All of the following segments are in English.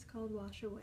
is called Wash Away.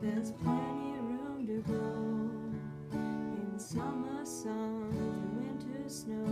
There's plenty room to grow in summer sun to winter snow.